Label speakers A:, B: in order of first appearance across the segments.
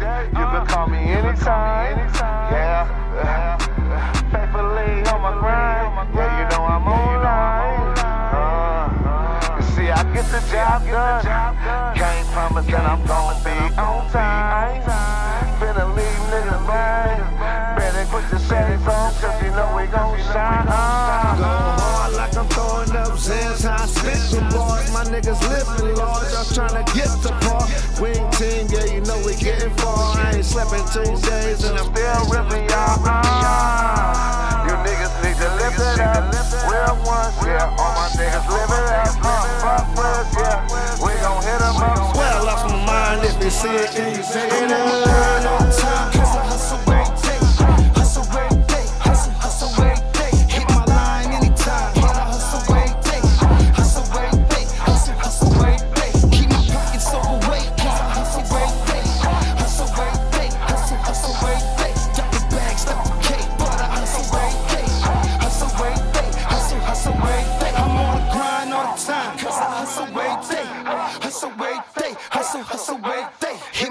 A: Uh, you can call me anytime. Yeah. Faithfully on my grind. Yeah, you know I'm online. Uh, you see, I get the job done. Can't promise that I'm gonna be on time. Finna leave niggas blind. Better put the settings on, cause you know we gon' shine.
B: Niggas living large. I'm trying to get the part. Wing team, yeah, you know we getting far. I ain't slept in two days and I'm
A: still ripping y'all. Uh, you niggas need to lift it up. Real ones, yeah. All my niggas live it up. Fuck with, yeah. We gon' hit 'em up.
B: Swear I lost my mind. If you see it, can you say it?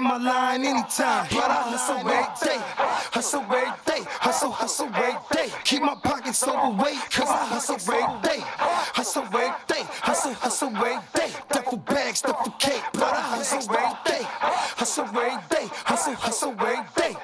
C: My line anytime. But I hustle every day. Hustle every day. Hustle, hustle every day. Keep my pockets overweight. Cause I hustle every day. Hustle every day. Hustle, hustle every day. Duffel bags, duffel cake. But I hustle every day. Hustle every day. Hustle, hustle every day.